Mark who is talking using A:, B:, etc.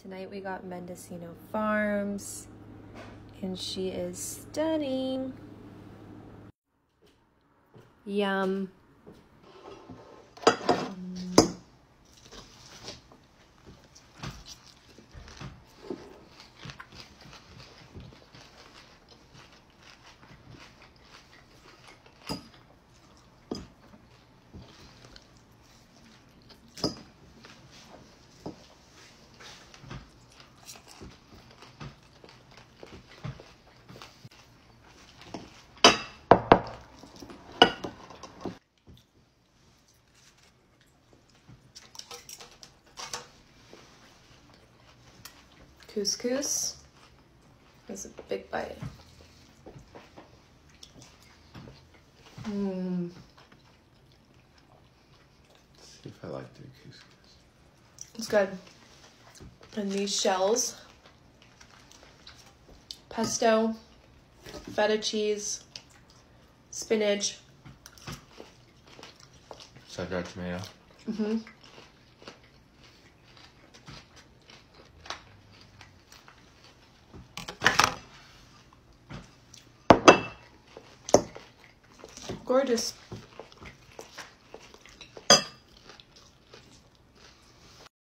A: Tonight we got Mendocino Farms, and she is stunning. Yum. Couscous. That's a big bite. Mmm.
B: See if I like the couscous.
A: It's good. And these shells, pesto, feta cheese, spinach.
B: Sun-dried tomato.
A: Mm-hmm. Gorgeous.